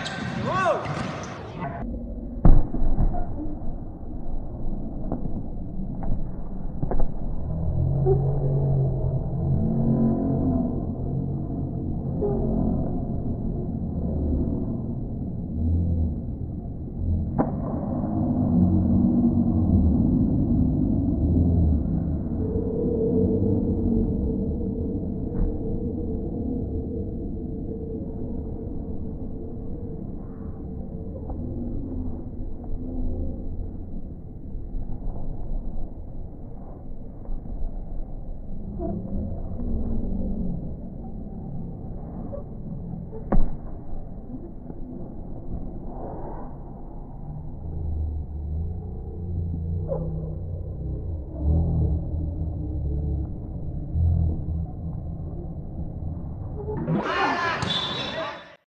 Catch. Whoa! Oh.